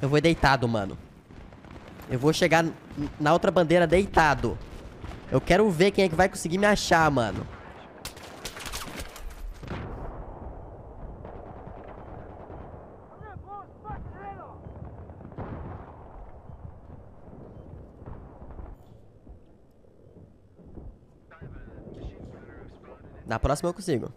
Eu vou deitado, mano. Eu vou chegar na outra bandeira deitado. Eu quero ver quem é que vai conseguir me achar, mano. Na próxima eu consigo.